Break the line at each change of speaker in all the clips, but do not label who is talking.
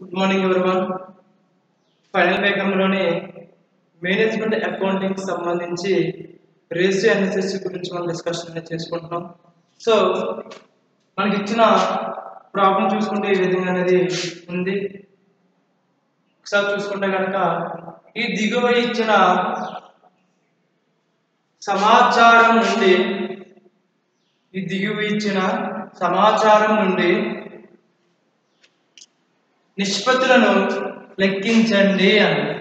Good morning everyone final వేగంలోని management accounting సంబంధించి ratio analysis గురించి మనం డిస్కషన్ అనేది చేసుకుంటున్నాం. సో మనకి ఇచ్చిన ప్రాబ్లం చూసుకుంటే ఈ విధంగా అనేది ఉంది. ఒకసారి చూసుకుంటే కనుక ఈ దిగువ ఇచ్చిన సమాచారం నుండి ఈ దిగువ ఇచ్చిన సమాచారం నుండి నిష్పత్తులను లెక్కించండి అన్నాడు.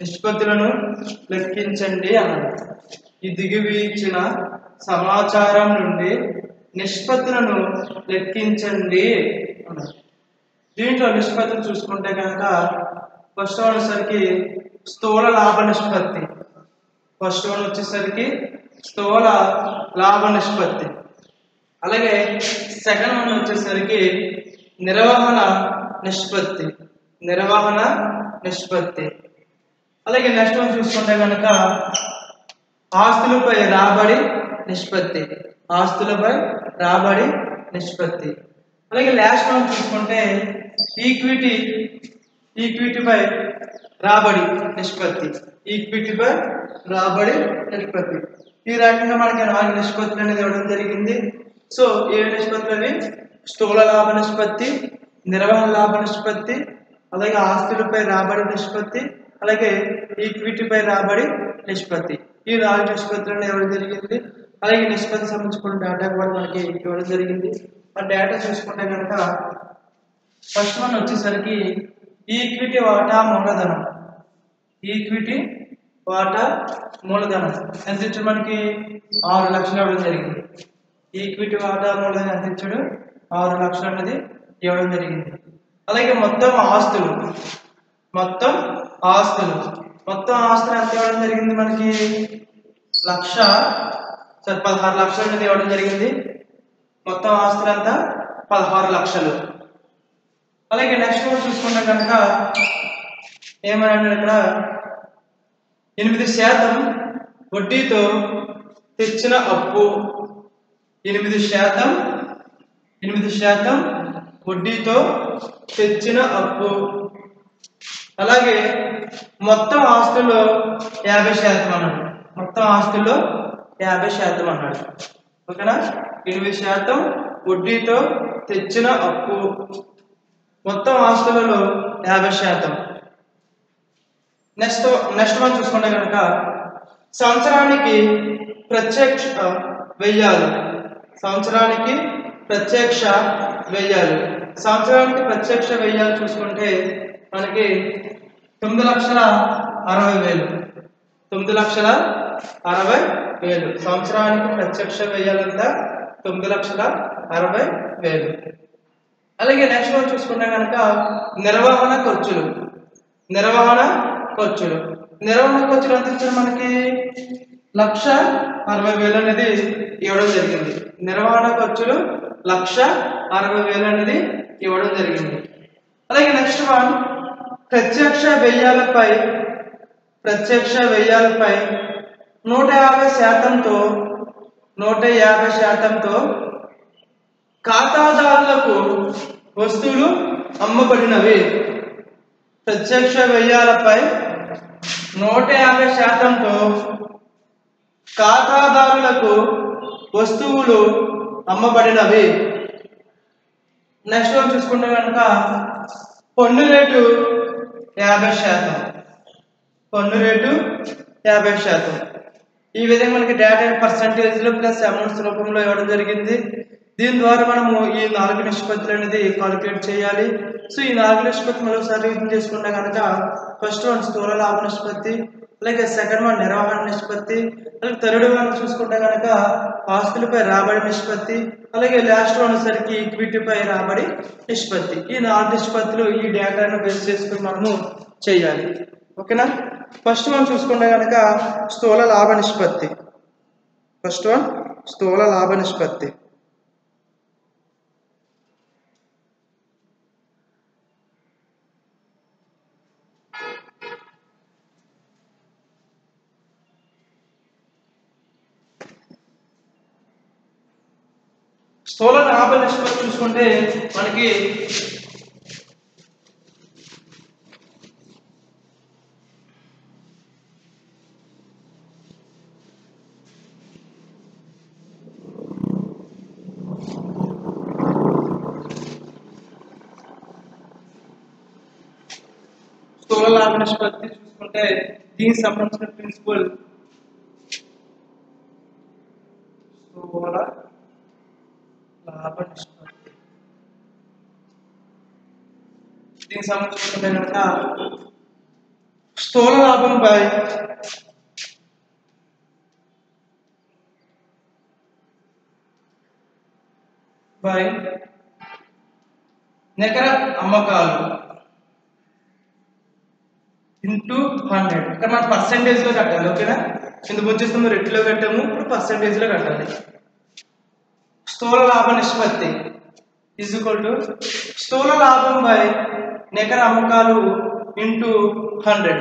నిష్పత్తులను లెక్కించండి అన్నాడు. ఈ దిగువీచిన ఇచ్చిన సమాచారం నుండి నిష్పత్తులను లెక్కించండి అన్నాడు. దీంట్లో నిష్పత్తులు చూసుకుంటే కనుక ఫస్ట్ వన్ వచ్చేసరికి స్థూల లాభ నిష్పత్తి. ఫస్ట్ వన్ వచ్చేసరికి స్థూల లాభ నిష్పత్తి. అలాగే సెకండ్ వన్ వచ్చేసరికి నిర్వహణ నిష్పత్తి. నిర్వహణ నిష్పత్తి. అలాగే నెక్స్ట్ వన్ చూసుకుంటే కనుక ఆస్తులపై రాబడి నిష్పత్తి. ఆస్తులపై రాబడి నిష్పత్తి. అలాగే లాస్ట్ వన్ చూసుకుంటే ఈక్విటీ ఈక్విటీపై రాబడి నిష్పత్తి. ఈక్విటీపై రాబడి నిష్పత్తి. ఈ రకంగా మనకి నాలుగు నిష్పత్తులు అనేది ఇవ్వడం జరిగింది. సో ఏ నిష్పత్తులు అవి స్థూల లాభ నిష్పత్తి నిర్వహణ లాభ నిష్పత్తి అలాగే ఆస్తులపై రాబడి నిష్పత్తి అలాగే ఈక్విటీపై రాబడి నిష్పత్తి. ఈ నాలుగు నిష్పత్తులను ఇవ్వడం జరిగింది? అలాగే నిష్పత్తి సంబంధించిన డేటా కూడా మనకి ఇవ్వడం జరిగింది. ఆ డేటా చూసుకుంటే కనుక ఫస్ట్ వన్ వచ్చేసరికి ఈక్విటీ వాటా మూలధనం. ఈక్విటీ వాటా మూలధనం. ఎంత మనకి? ఆరు లక్షలు ఇవ్వడం జరిగింది. ఈక్విటీ వాటా మూలధనం ఎంత ఇచ్చాడు ఆరు లక్షలు అనేది ఇవ్వడం జరిగింది. అలాగే మొత్తం ఆస్తులు మొత్తం ఆస్తులు మొత్తం ఆస్తులు ఎంత ఇవ్వడం జరిగింది మనకి? లక్ష సరే పదహారు లక్షలు అనేది ఇవ్వడం జరిగింది. మొత్తం ఆస్తులు ఎంత పదహారు లక్షలు. అలాగే నెక్స్ట్ కూడా చూసుకుంటే కనుక ఏమన్నాడు ఇక్కడ ఎనిమిది శాతం వడ్డీతో తెచ్చిన అప్పు ఎనిమిది శాతం ఎనిమిది శాతం వడ్డీతో తెచ్చిన అప్పు. అలాగే మొత్తం ఆస్తుల్లో యాభై శాతం అన్నాడు. మొత్తం ఆస్తుల్లో యాభై శాతం అన్నాడు. ఓకేనా? ఎనిమిది శాతం వడ్డీతో తెచ్చిన అప్పు. మొత్తం ఆస్తులలో యాభై శాతం. నెక్స్ట్ నెక్స్ట్ మనం చూసుకుంటే కనుక సంవత్సరానికి ప్రత్యక్ష వెయ్యాలు. సంవత్సరానికి ప్రత్యక్ష వెయ్యాలు. సంవత్సరానికి ప్రత్యక్ష వెయ్యాలు చూసుకుంటే మనకి తొమ్మిది లక్షల అరవై వేలు. తొమ్మిది లక్షల అరవై వేలు. సంవత్సరానికి ప్రత్యక్ష వెయ్యాలంతా తొమ్మిది లక్షల అరవై వేలు. అలాగే నెక్స్ట్ వన్ చూసుకుంటే కనుక నిర్వహణ ఖర్చులు. నిర్వహణ ఖర్చులు. నిర్వహణ ఖర్చులు ఎంత ఇచ్చారు మనకి? లక్ష అరవై వేలు అనేది ఇవ్వడం జరిగింది. నిర్వహణ ఖర్చులు లక్ష అరవై వేలు అనేది ఇవ్వడం జరిగింది. అలాగే నెక్స్ట్ వన్ ప్రత్యక్ష వ్యయాలపై ప్రత్యక్ష వ్యయాలపై నూట యాభై శాతంతో నూట యాభై శాతంతో ఖాతాదారులకు వస్తువులు అమ్మబడినవి. ప్రత్యక్ష వ్యయాలపై నూట యాభై శాతంతో ఖాతాదారులకు వస్తువులు అమ్మబడినవి. నెక్స్ట్ వన్ చూసుకుంటే కనుక పన్ను రేటు యాభై శాతం. పన్ను రేటు యాభై శాతం. ఈ విధంగా మనకి డేటా పర్సంటేజ్లు ప్లస్ అమౌంట్స్ రూపంలో ఇవ్వడం జరిగింది. దీని ద్వారా మనము ఈ నాలుగు నిష్పత్తులు అనేది కాలిక్యులేట్ చేయాలి. సో ఈ నాలుగు నిష్పత్తి మరోసారి చేసుకుంటే కనుక ఫస్ట్ వన్ స్థూల లాభ నిష్పత్తి అలాగే సెకండ్ వన్ నిర్వహణ నిష్పత్తి అలాగే థర్డ్ వన్ చూసుకుంటే కనుక ఆస్తులపై రాబడి నిష్పత్తి అలాగే లాస్ట్ వన్ సరికి ఈక్విటీపై రాబడి నిష్పత్తి. ఈ నాలుగు నిష్పత్తులు ఈ డేటాను బేస్ చేసుకుని మనము చేయాలి. ఓకేనా? ఫస్ట్ వన్ చూసుకుంటే కనుక స్థూల లాభ నిష్పత్తి. ఫస్ట్ వన్ స్థూల లాభ నిష్పత్తి. సోలార్ లాభ నిష్పత్తి చూసుకుంటే మనకి స్థూల లాభ నిష్పత్తి చూసుకుంటే దీనికి సంబంధించిన ప్రిన్సిపల్ లాభ నిష్పత్తి దీనికి సంబంధించుకుంటే కనుక స్థూల లాభంపై బై నికర అమ్మకాలు. Into hundred. ఇక్కడ మనం పర్సంటేజ్లో కట్టాలి ఓకేనా? ఇందుకు వచ్చేసి రెట్లో కట్టాము ఇప్పుడు పర్సంటేజ్లో కట్టాలి. స్థూల లాభ నిష్పత్తి. ఈజ్ ఈక్వల్ టు స్థూల లాభం బై నికర అమ్మకాలు ఇంటూ హండ్రెడ్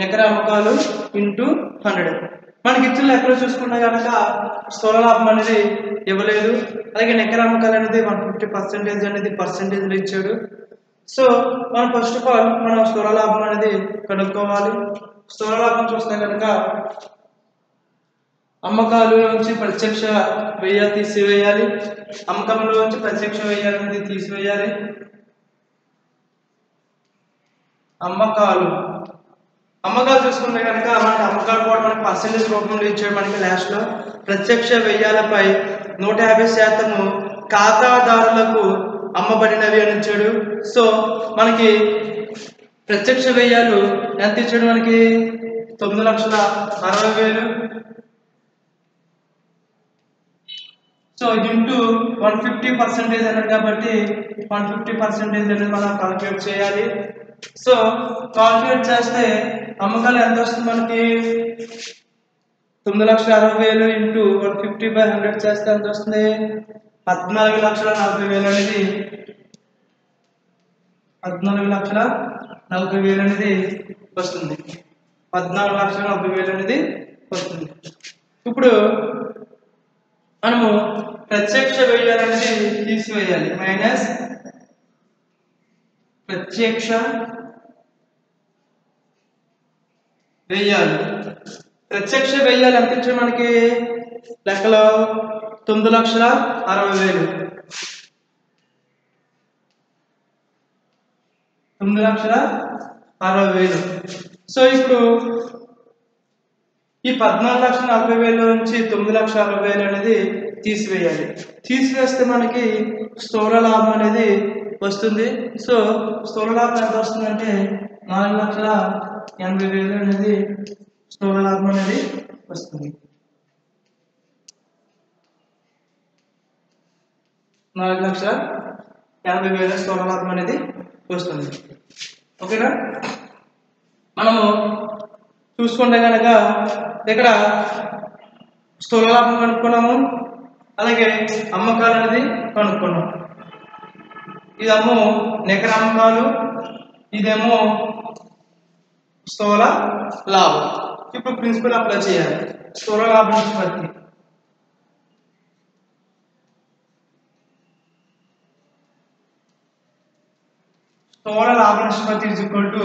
నికర అమ్మకాలు ఇంటూ హండ్రెడ్ మనకి ఇచ్చిన లెక్కలు చూసుకున్నా కనుక స్థూల లాభం అనేది ఇవ్వలేదు. అలాగే నికర అమ్మకాలు అనేది వన్ ఫిఫ్టీ పర్సెంటేజ్ అనేది పర్సెంటేజ్లో ఇచ్చాడు. సో మనం ఫస్ట్ ఆఫ్ ఆల్ మనం స్థూల లాభం అనేది కనుక్కోవాలి. స్థూల లాభం చూస్తే కనుక అమ్మకాలు నుంచి ప్రత్యక్ష వ్యయ తీసివేయాలి. అమ్మకంలో నుంచి ప్రత్యక్ష వ్యయాలు అనేది తీసివేయాలి. అమ్మకాలు. అమ్మకాలు చూసుకుంటే కనుక మనకి అమ్మకాలు కూడా మనకి పర్సెంటేజ్ రూపంలో ఇచ్చాడు మనకి లాస్ట్లో ప్రత్యక్ష వ్యయాలపై నూట యాభై శాతము ఖాతాదారులకు అమ్మబడినవి అని ఇచ్చాడు. సో మనకి ప్రత్యక్ష వ్యయాలు ఎంత ఇచ్చాడు మనకి? తొమ్మిది లక్షల అరవై వేలు. So into one fifty percentage అన్నారు కాబట్టి వన్ ఫిఫ్టీ పర్సెంటేజ్ అనేది మనం కాల్క్యులేట్ చేయాలి. సో కాల్క్యులేట్ చేస్తే అమ్మకాలు ఎంత వస్తుంది మనకి? తొమ్మిది లక్షల అరవై వేలు into one fifty by hundred చేస్తే ఎంత వస్తుంది? పద్నాలుగు లక్షల నలభై వేలు అనేది పద్నాలుగు లక్షల నలభై వేలు అనేది వస్తుంది. పద్నాలుగు లక్షల నలభై వేలు అనేది వస్తుంది. ఇప్పుడు మనము ప్రత్యక్ష వ్యయాలు అనేది తీసివేయాలి. మైనస్ ప్రత్యక్ష వ్యయాలు ప్రత్యక్ష వ్యయాలు ఎంత ఇచ్చారు మనకి లెక్కలో తొమ్మిది లక్షల అరవై వేలు. తొమ్మిది లక్షల అరవై వేలు. సో ఇప్పుడు ఈ పద్నాలుగు లక్షల నలభై వేల నుంచి తొమ్మిది లక్షల అరవై వేలు అనేది తీసివేయాలి. తీసివేస్తే మనకి స్థూల లాభం అనేది వస్తుంది. సో స్థూల లాభం ఎంత వస్తుందంటే నాలుగు లక్షల ఎనభై వేలు అనేది స్థూల లాభం అనేది వస్తుంది. నాలుగు లక్షల ఎనభై వేల స్థూల లాభం అనేది వస్తుంది. ఓకేనా? మనము చూసుకుంటే కనుక ఇక్కడ స్థూల లాభం కనుక్కున్నాము. అలాగే అమ్మకాలు అనేది కనుక్కున్నాం ఇదేమో నికర అమ్మకాలు ఇదేమో స్థూల లాభం. ఇప్పుడు ప్రిన్సిపల్ అప్లై చేయాలి. స్థూల లాభం నిష్పత్తి స్థూల లాభ నిష్పత్తి ఇజ్ ఈక్వల్ టు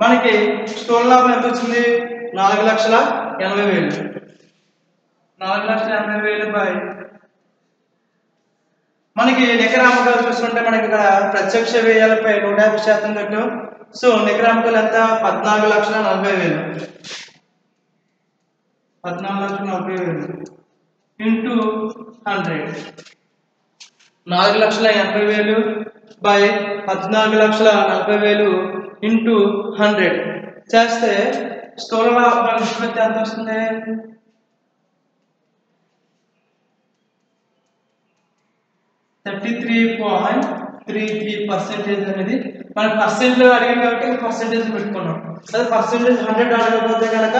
మనకి స్థూల లాభం ఎంత వచ్చింది? నాలుగు లక్షల ఎనభై వేలు. నాలుగు లక్షల ఎనభై వేలు బై. మనకి నికర అమ్మకాలు చూసుకుంటే మనకి ఇక్కడ ప్రత్యక్ష వ్యయాలపై నూట యాభై శాతం కట్టు. సో నికర అమ్మకాలు ఎంత? పద్నాలుగు లక్షల నలభై వేలు. పద్నాలుగు లక్షల నలభై వేలు. Into hundred. నాలుగు లక్షల ఎనభై వేలు బై పద్నాలుగు లక్షల నలభై వేలు ఇంటూ హండ్రెడ్. చేస్తే స్థూల లాభ నిష్పత్తి ఎంత వస్తుంది? Thirty three point three three percentage అనేది మనం పర్సెంట్ అడిగాం కాబట్టి పర్సెంటేజ్ పెట్టుకున్నాం. అదే పర్సెంటేజ్ హండ్రెడ్ అడగకపోతే కనుక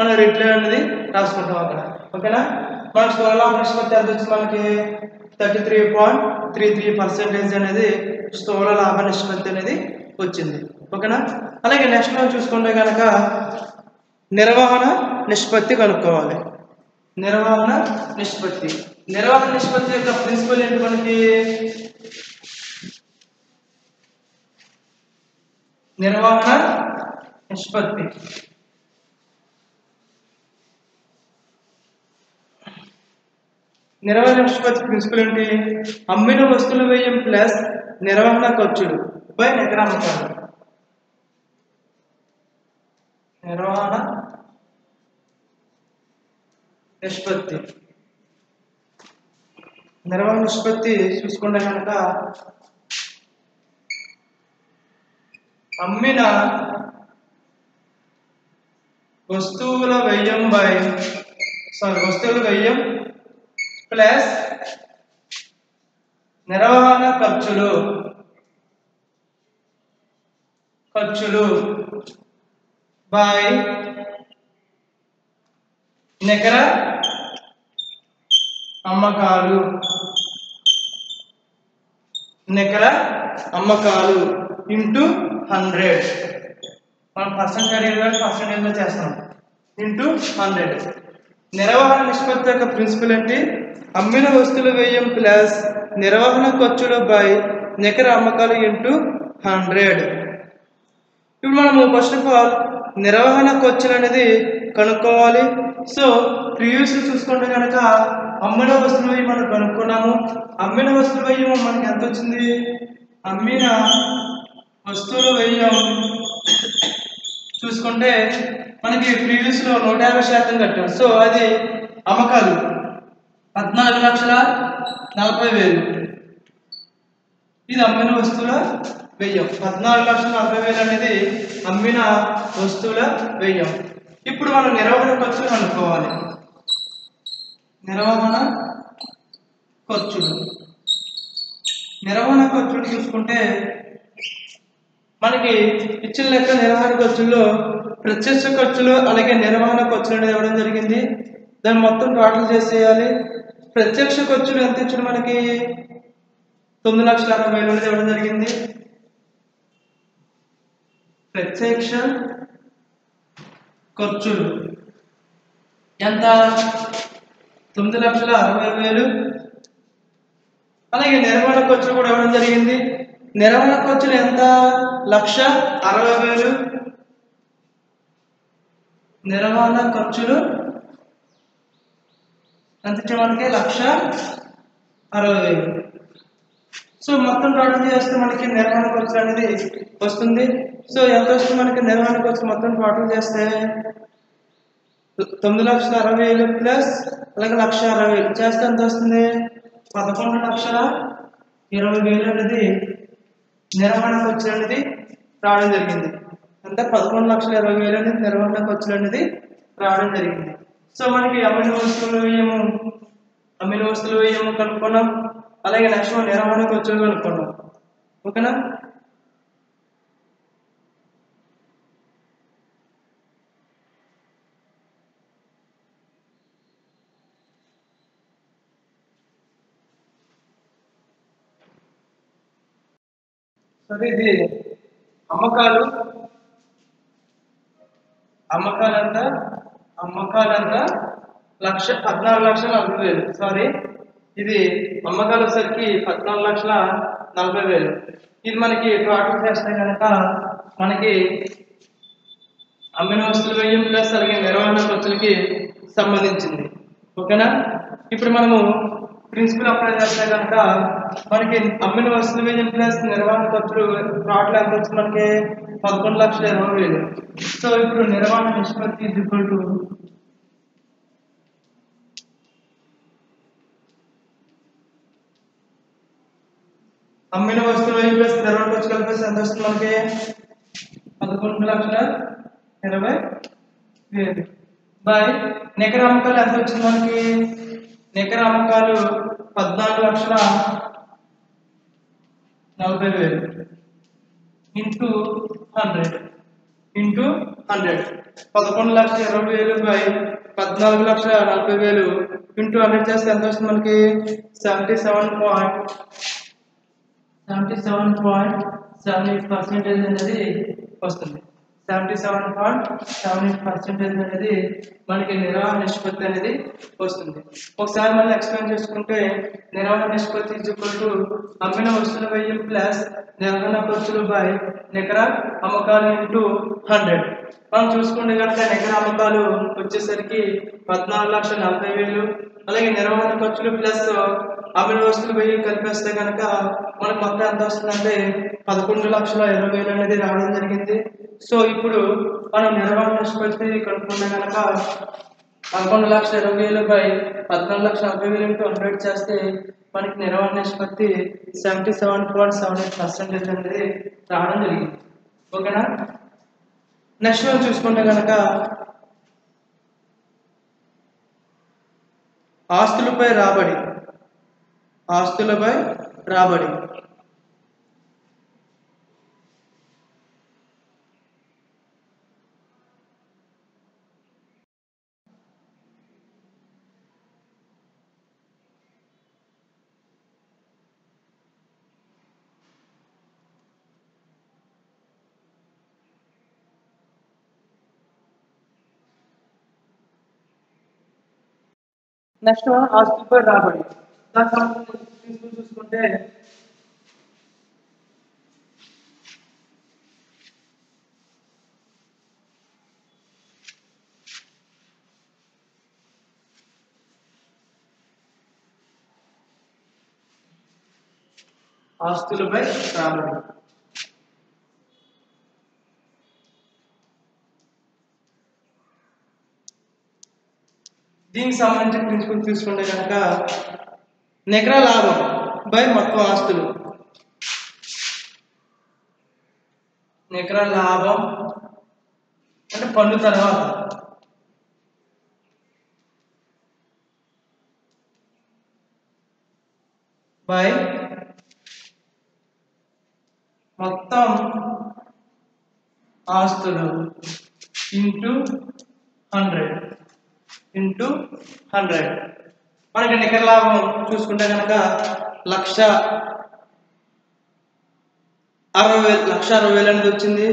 మనం రిటర్న్ అనేది రాసుకుంటాం అక్కడ. ఓకేనా? మన స్థూల లాభ నిష్పత్తి ఎంత వచ్చింది మనకి? Thirty three point three three percentage అనేది స్థూల లాభ నిష్పత్తి అనేది వచ్చింది. ఓకేనా? అలాగే నెక్స్ట్ మనం చూసుకుంటే కనుక నిర్వహణ నిష్పత్తి కనుక్కోవాలి. నిర్వహణ నిష్పత్తి. నిర్వహణ నిష్పత్తి యొక్క ప్రిన్సిపల్ ఏంటి మనకి? నిర్వహణ నిష్పత్తి. నిర్వహణ నిష్పత్తి ప్రిన్సిపల్ ఏంటి? అమ్మిన వస్తువులు వ్యయం ప్లస్ నిర్వహణ ఖర్చులు బై ఎకనామిక్ నిర్వహణ నిష్పత్తి. నిర్వహణ నిష్పత్తి చూసుకుంటే కనుక అమ్మిన వస్తువుల వ్యయం బై సారీ వస్తువుల వ్యయం ప్లస్ నిర్వహణ ఖర్చులు. ఖర్చులు బై నికర అమ్మకాలు. నికర అమ్మకాలు ఇంటూ హండ్రెడ్. మనం పర్సంటేజ్ పర్సంటేజ్లో చేస్తాం ఇంటూ హండ్రెడ్. నిర్వహణ నిష్పత్తి యొక్క ప్రిన్సిపల్ ఏంటి? అమ్మిన వస్తువుల వ్యయం ప్లస్ నిర్వహణ ఖర్చులు బై నికర అమ్మకాలు ఇంటూ హండ్రెడ్ ఇప్పుడు మనము ఫస్ట్ ఆఫ్ ఆల్ నిర్వహణ ఖర్చులు అనేది కనుక్కోవాలి. సో ప్రీవియస్ చూసుకుంటే కనుక అమ్మిన వస్తువుల వ్యయం మనం కనుక్కున్నాము. అమ్మిన వస్తువుల వ్యయం మనకి ఎంత వచ్చింది? అమ్మిన వస్తువుల వ్యయం చూసుకుంటే మనకి ప్రీవియస్లో నూట యాభై శాతం కట్టాం. సో అది అమ్మకాలు. పద్నాలుగు లక్షల నలభై వేలు. ఇది అమ్మిన వస్తువుల వెయ్యం. పద్నాలుగు లక్షల నలభై వేలు అనేది అమ్మిన వస్తువుల వ్యయం. ఇప్పుడు మనం నిర్వహణ ఖర్చులు కనుక్కోవాలి. నిర్వహణ ఖర్చులు. నిర్వహణ ఖర్చులు చూసుకుంటే మనకి ఇచ్చిన లెక్క నిర్వహణ ఖర్చుల్లో ప్రత్యక్ష ఖర్చులు అలాగే నిర్వహణ ఖర్చులు అనేది ఇవ్వడం జరిగింది. దాన్ని మొత్తం టోటల్ చేసేయాలి. ప్రత్యక్ష ఖర్చులు ఎంత ఇచ్చిన మనకి? తొమ్మిది లక్షల అరవై వేలు అనేది ఇవ్వడం జరిగింది. ప్రత్యక్ష ఖర్చులు ఎంత? తొమ్మిది లక్షల అరవై వేలు. అలాగే నిర్వహణ ఖర్చులు కూడా ఇవ్వడం జరిగింది. నిర్వహణ ఖర్చులు ఎంత? లక్ష అరవై వేలు. నిర్వహణ ఖర్చులు ఎంత మనకి లక్ష అరవై వేలు. సో మొత్తం టోటల్ చేస్తే మనకి నిర్వహణ ఖర్చు అనేది వస్తుంది. సో ఎంత వస్తుంది మనకి? నిర్వహణ ఖర్చు మొత్తం టోటల్ చేస్తే తొమ్మిది లక్షల అరవై వేలు ప్లస్ అలాగే లక్ష అరవై వేలు. చేస్తే ఎంత వస్తుంది? పదకొండు లక్షల ఇరవై వేలు అనేది నిర్వహణ వచ్చినది అనేది రావడం జరిగింది. అంటే పదకొండు లక్షల ఇరవై వేలు అనేది నిర్వహణ ఖర్చులు అనేది రావడం జరిగింది. సో మనకి అమ్మిన వస్తువులు ఏమో అమ్మిన వస్తువులు ఏమో కనుక్కున్నాం. అలాగే నెక్స్ట్ నిర్వహణ ఖర్చులు కనుక్కున్నాం. ఓకేనా? సరే ఇది అమ్మకాలు. అమ్మకాలంట అమ్మకాలంట లక్ష పద్నాలుగు లక్షల నలభై వేలు సారీ ఇది అమ్మకాలు వచ్చేసరికి పద్నాలుగు లక్షల నలభై వేలు ఇది మనకి టోటల్ చేస్తే కనుక మనకి అమ్మిన వస్తువులు వ్యయం ప్లస్ అలాగే నిర్వహణ ఖర్చులకి సంబంధించింది. ఓకేనా? ఇప్పుడు మనము ప్రిన్సిపల్ అప్లై చేస్తే కనుక మనకి అమ్మిన వస్తువుల వ్యయం ప్లస్ నిర్వహణ ఖర్చులు టోటల్ ఎంత వచ్చింది మనకి పదకొండు లక్షల ఇరవై వేలు. సో ఇప్పుడు నిర్వహణ నిష్పత్తి is equal to అమ్మిన వస్తువుల వ్యయం ప్లస్ నిర్వహణ ఖర్చు కలిపేసి ఎంత వస్తుంది మనకి? పదకొండు లక్షల ఇరవై వేలు. బై నికర అమ్మకాలు ఎంత వచ్చింది మనకి? నికర అమ్మకాలు పద్నాలుగు లక్షల నలభై వేలు. Into hundred. Into hundred. పదకొండు లక్షల ఇరవై వేలు బై పద్నాలుగు లక్షల నలభై వేలు. ఇంటూ హండ్రెడ్ చేస్తే ఎంత వస్తుంది మనకి? Seventy seven point seventy seven point seven eight percentage అనేది వస్తుంది. Seventy seven point seven eight percentage అనేది మనకి నిర్వహణ నిష్పత్తి అనేది వస్తుంది. ఒకసారి మళ్ళీ ఎక్స్ప్లెయిన్ చేసుకుంటే నిర్వహణ నిష్పత్తి ఈక్వల్ అమ్మిన వస్తువుల వ్యయం ప్లస్ నిర్వహణ ఖర్చులు బై నికర అమ్మకాలు ఇంటూ హండ్రెడ్ మనం చూసుకుంటే కనుక నికర అమ్మకాలు వచ్చేసరికి పద్నాలుగు లక్షల నలభై వేలు అలాగే నిర్వహణ ఖర్చులు ప్లస్ అమ్మిన వస్తువులు వెయ్యి కలిపేస్తే కనుక మనకు మొత్తం ఎంత వస్తుందంటే పదకొండు లక్షల ఇరవై వేలు అనేది రావడం జరిగింది. సో ఇప్పుడు మనం నిర్వహణ నిష్పత్తి కనుక్కున్నా కనుక పదకొండు లక్షల ఇరవై వేలు బై పద్నాలుగు లక్షల నలభై వేలు ఇంటూ హండ్రెడ్ చేస్తే మనకి నిర్వహణ నిష్పత్తి seventy seven point seven eight percentage అనేది రావడం జరిగింది. ఓకేనా? నెక్స్ట్ మనం చూసుకుంటే కనుక ఆస్తులపై రాబడి. ఆస్తులపై రాబడి. నెక్స్ట్ మనం ఆస్తులపై రాబడి దానికి సంబంధించి తీసుకుని చూసుకుంటే ఆస్తులపై రాబడి దీనికి సంబంధించిన ప్రిన్సిపల్ తీసుకుంటే కనుక నికర లాభం బై మొత్తం ఆస్తులు. నికర లాభం అంటే పన్ను తర్వాత. బై మొత్తం ఆస్తులు ఇంటూ హండ్రెడ్. ఇంటూ హండ్రెడ్ మనకి నికర లాభం చూసుకుంటే కనుక లక్ష అరవై వేలు లక్ష అరవై వేలు అనేది వచ్చింది.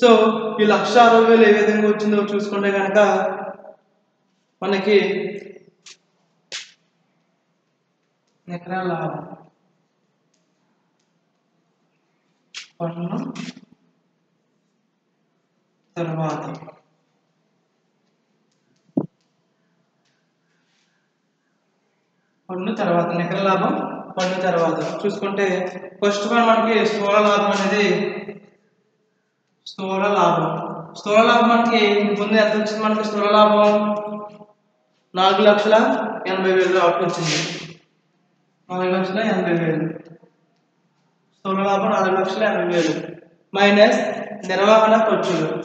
సో ఈ లక్ష అరవై వేలు ఏ విధంగా వచ్చిందో చూసుకుంటే కనుక మనకి నికర లాభం. పన్ను తర్వాత పన్ను తర్వాత నికర లాభం పన్ను తర్వాత. చూసుకుంటే ఫస్ట్ వన్ మనకి స్థూల లాభం అనేది స్థూల లాభం. స్థూల లాభం మనకి ముందు ఎంత వచ్చింది? మనకి స్థూల లాభం నాలుగు లక్షల ఎనభై వేలు అవుట్ వచ్చింది. నాలుగు లక్షల ఎనభై వేలు. స్థూల లాభం నాలుగు లక్షల ఎనభై వేలు. మైనస్ నిర్వహణ ఖర్చులు.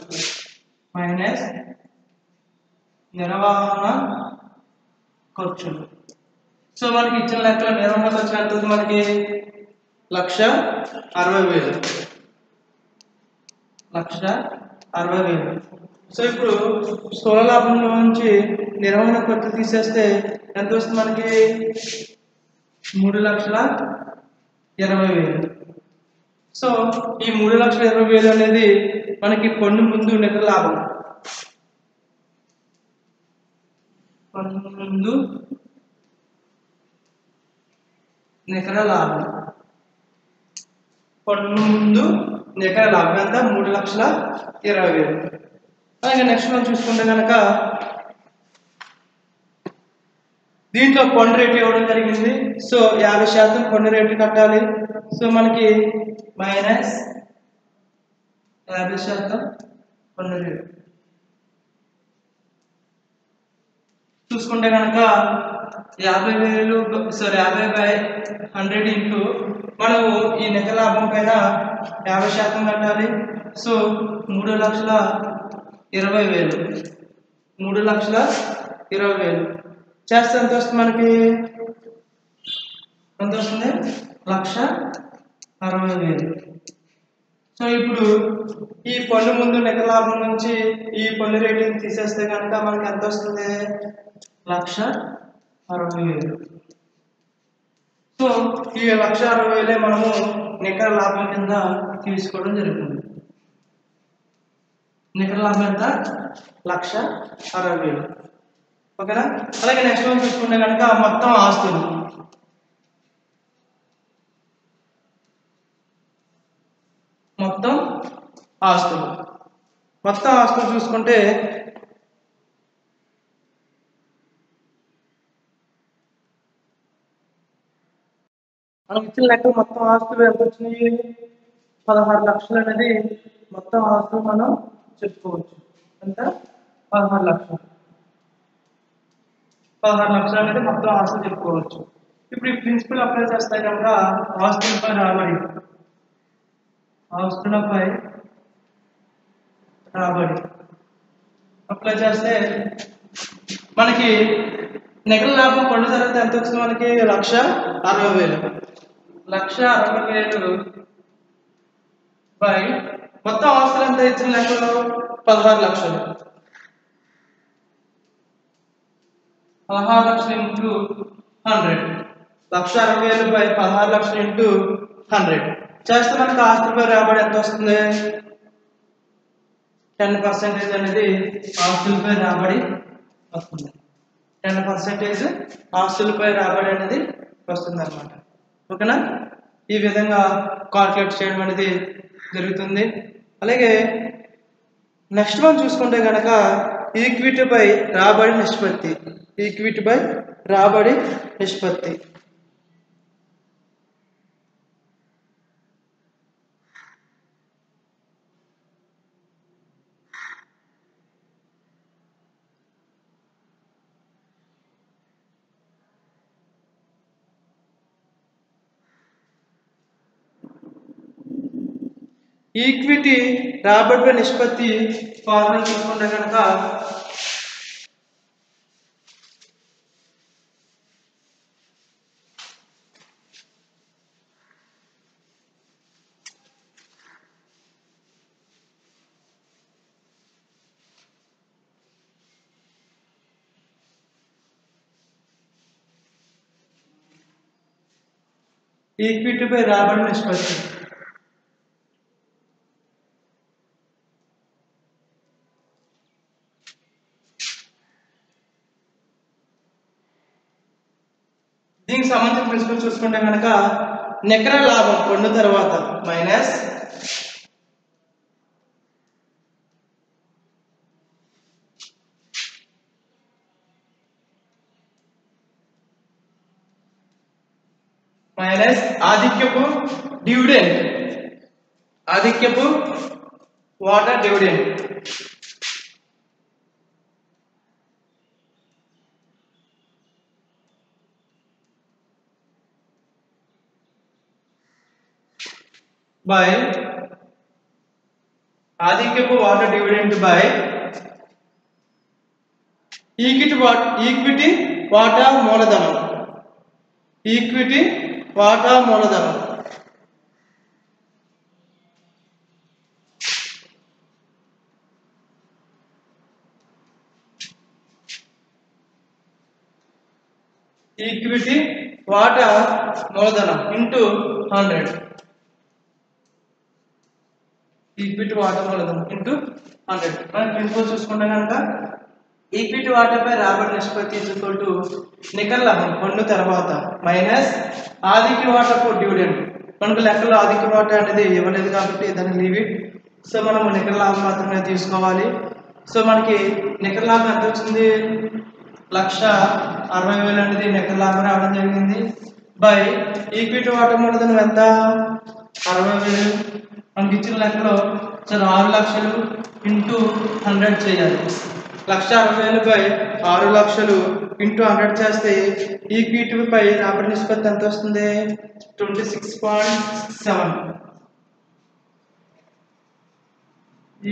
మైనస్ నిర్వహణ ఖర్చులు. సో మనకి ఇచ్చిన లెక్కల నిర్వహణ వచ్చిన ఎంత మనకి లక్ష అరవై వేలు. లక్ష అరవై వేలు. సో ఇప్పుడు స్థూల లాభంలో నుంచి నిర్వహణ ఖర్చు తీసేస్తే ఎంత వస్తుంది మనకి? మూడు లక్షల ఇరవై వేలు. సో ఈ మూడు లక్షల ఇరవై వేలు అనేది మనకి పన్ను ముందు నికర లాభం. పన్ను ముందు నికర లాభం. పన్ను నికర లాభం. ఎంత? మూడు లక్షల ఇరవై వేలు. అలాగే నెక్స్ట్ మనం చూసుకుంటే కనుక దీంట్లో పన్ను రేటు ఇవ్వడం జరిగింది. సో యాభై శాతం పన్ను రేటు కట్టాలి. సో మనకి మైనస్ యాభై శాతం పన్ను రేటు. చూసుకుంటే కనుక యాభై వేలు సారీ యాభై బై హండ్రెడ్ ఇంటూ మనము ఈ నికర లాభం పైన యాభై శాతం కట్టాలి. సో మూడు లక్షల ఇరవై వేలు. మూడు లక్షల ఇరవై వేలు. చేస్తే ఎంత వస్తుంది మనకి? ఎంత వస్తుంది? లక్ష అరవై వేలు. సో ఇప్పుడు ఈ పన్ను ముందు నికలాభం నుంచి ఈ పన్ను రేటింగ్ తీసేస్తే కనుక మనకి ఎంత వస్తుంది? లక్ష అరవై వేలు సో ఈ లక్ష అరవై వేలే మనము నికర లాభం కింద తీసుకోవడం జరుగుతుంది. నికర లాభం ఎంత? లక్ష అరవై వేలు ఓకేనా? అలాగే నెక్స్ట్ మనం చూసుకుంటే కనుక మొత్తం ఆస్తులు. మొత్తం ఆస్తులు. మొత్తం ఆస్తులు చూసుకుంటే మనకి ఇచ్చిన లెక్క మొత్తం ఆస్తులు ఎంత వచ్చినాయి? పదహారు లక్షలు అనేది మొత్తం ఆస్తులు మనం చెప్పుకోవచ్చు. ఎంత? పదహారు లక్షలు. పదహారు లక్షలు అనేది మొత్తం ఆస్తులు చెప్పుకోవచ్చు. ఇప్పుడు ఈ ప్రిన్సిపల్ అప్లై చేస్తే కనుక ఆస్తులపై రాబడి. ఆస్తులపై రాబడి. అప్లై చేస్తే మనకి నికర లాభం కొండ తర్వాత ఎంత వచ్చింది మనకి? లక్ష అరవై వేలు. లక్ష అరవై వేలు. బై మొత్తం ఆస్తులు ఎంత ఇచ్చిన లెక్కలో? పదహారు లక్షలు. పదహారు లక్షలు ఇంటూ హండ్రెడ్. లక్ష అరవై వేలు బై పదహారు లక్షలు ఇంటూ హండ్రెడ్. చేస్తే మనకు ఆస్తులపై రాబడి ఎంత వస్తుంది? టెన్ పర్సెంటేజ్ అనేది ఆస్తులపై రాబడి వస్తుంది. టెన్ పర్సెంటేజ్ ఆస్తులపై రాబడి అనేది వస్తుంది అనమాట ఓకేనా? ఈ విధంగా కాల్కులేట్ చేయడం అనేది జరుగుతుంది. అలాగే నెక్స్ట్ వన్ చూసుకుంటే కనుక ఈక్విటీపై రాబడి నిష్పత్తి. ఈక్విటీపై రాబడి నిష్పత్తి. ఈక్విటీ రాబడిపై నిష్పత్తి ఫార్ములా చూసుకుంటే కనుక ఈక్విటీపై రాబడి నిష్పత్తి దీనికి సంబంధించిన ప్రిన్సిపల్ చూసుకుంటే కనుక నికర లాభం పొందిన తర్వాత మైనస్ మైనస్ ఆధిక్యపు డివిడెండ్ ఆధిక్యపు వాటర్ డివిడెండ్ బై ఆధిక్యపు వాటర్ డివిడెంట్ బై ఈక్విటీ వాట్ ఈక్విటీ వాటా మూలధనం. ఈక్విటీ వాటా మూలధనం. ఈక్విటీ వాటా మూలధనం ఇంటూ హండ్రెడ్ ఈక్విటీ వాటా మూలధనం ఇంటూ హండ్రెడ్ మనం ప్రిన్సిపల్ చూసుకుంటే కనుక ఈక్విటీ వాటాపై రాబడి నిష్పత్తి ఈక్వల్ టు నికర లాభం పన్ను తర్వాత మైనస్ ఆధిక్య వాటాకు డివిడెండ్ మనకు లెక్కలో ఆధిక్య వాటా అనేది ఇవ్వలేదు కాబట్టి దాన్ని లీవ్ ఇట్ సో మనం నికర లాభం మాత్రమే తీసుకోవాలి. సో మనకి నికర లాభం ఎంత వచ్చింది? లక్ష అరవై వేలు అనేది నికర లాభం రావడం జరిగింది. బై ఈక్విటీ వాటా మూలధనం ఎంత? అరవై వేలు. మనకి ఇచ్చిన లెక్కలో సరే ఆరు లక్షలు ఇంటూ హండ్రెడ్ చేయాలి. లక్ష అరవై వేలు బై ఆరు లక్షలు ఇంటూ హండ్రెడ్ చేస్తే ఈక్విటీ పై రాబడి నిష్పత్తి ఎంత వస్తుంది? Twenty six point seven.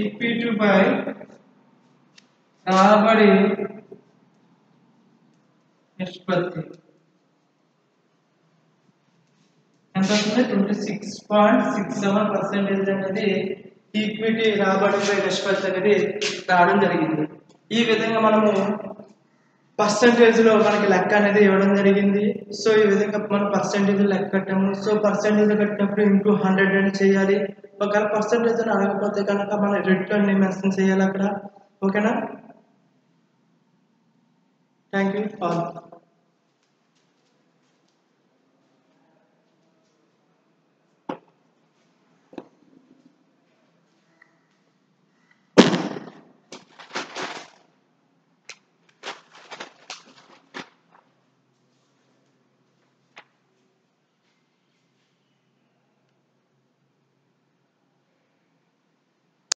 Equity పై రాబడి నిష్పత్తి. ఎంత వస్తుంది twenty six point six seven percentage అనేది ఈక్విటీ రాబడిపై నిష్పత్తి అనేది రావడం జరిగింది. ఈ విధంగా మనము పర్సంటేజ్లో మనకి లెక్క అనేది ఇవ్వడం జరిగింది. సో ఈ విధంగా మనం పర్సంటేజ్ లెక్క కట్టాము. సో పర్సంటేజ్ కట్టినప్పుడు ఇంటూ హండ్రెడ్ అని చేయాలి. ఒకవేళ పర్సంటేజ్ అని అడగకపోతే కనుక మన రిటర్న్ మెన్షన్ చేయాలి అక్కడ. ఓకేనా థ్యాంక్ యూ ఆల్